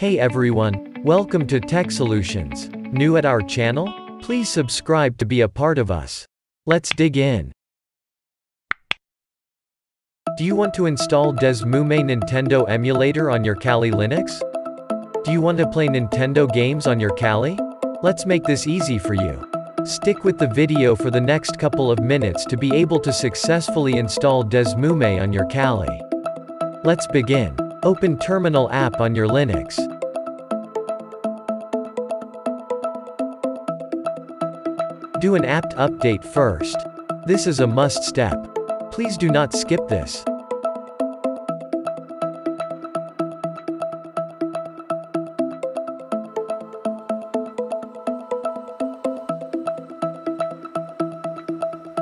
Hey everyone, welcome to Tech Solutions. New at our channel? Please subscribe to be a part of us. Let's dig in. Do you want to install Desmume Nintendo emulator on your Kali Linux? Do you want to play Nintendo games on your Kali? Let's make this easy for you. Stick with the video for the next couple of minutes to be able to successfully install Desmume on your Kali. Let's begin. Open Terminal app on your Linux. Do an apt update first. This is a must step. Please do not skip this.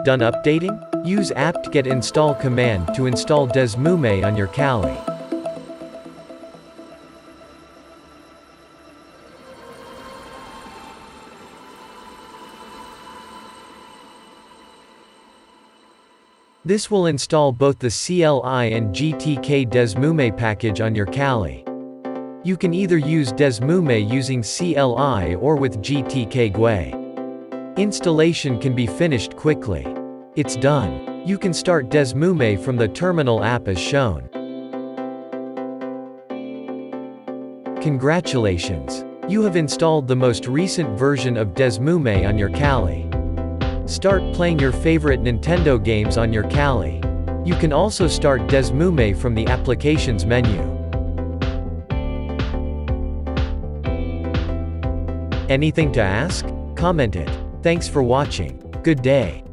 Done updating? Use apt-get install command to install Desmume on your Kali. This will install both the CLI and GTK Desmume package on your Kali. You can either use Desmume using CLI or with GTK GUI. Installation can be finished quickly. It's done. You can start Desmume from the terminal app as shown. Congratulations! You have installed the most recent version of Desmume on your Kali. Start playing your favorite Nintendo games on your Kali. You can also start Desmume from the Applications menu. Anything to ask? Comment it. Thanks for watching. Good day.